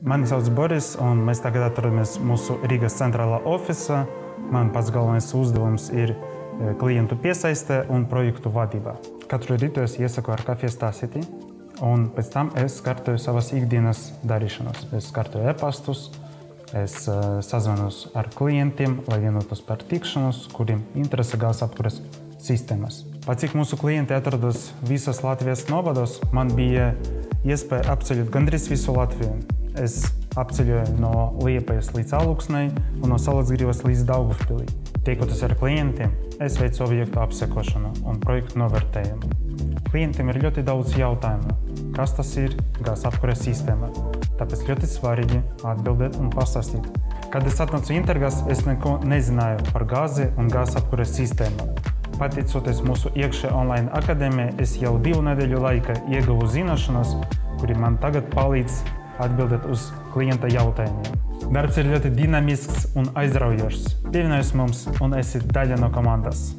Mani sauc Boris, un mēs tagad atrodamies mūsu Rīgas centrālā ofisā. Man pats galvenais uzdevums ir e, klientu piesaistē un projektu vadībā. Katru rītu es iesaku ar kafijas stāstīt, un pēc tam es kārtoju savas ikdienas darīšanas. Es kārtoju e-pastus, es uh, sazvanos ar klientiem, lai vienotos par tikšanos, kuriem interese gāzes apkures sistēmas. Pat cik mūsu klienti atrodas visas Latvijas novados, man bija iespēja apceļot gandrīz visu Latviju. Es apceļoju no Liepājas līdz Aluksnei un no Salacgrības līdz Daugavpilī. Tiekoties ar klientiem, es veicu objektu apsekošanu un projektu novērtējumu. Klientiem ir ļoti daudz jautājumu, kas tas ir gāzes apkures sistēma. Tāpēc ļoti svarīgi atbildēt un pastāstīt. Kad es atnācu Intergās, es neko nezināju par gāzi un gāzes apkures sistēmu. Pateicoties mūsu iekšējai online akadēmijai, es jau divu nedēļu laikā ieguvu zināšanas, kuri man tagad palīdz atbildēt uz klienta jautājumiem. Darbs ir ļoti dinamisks un aizraujošs. Pievienojies mums un esi daļa no komandas.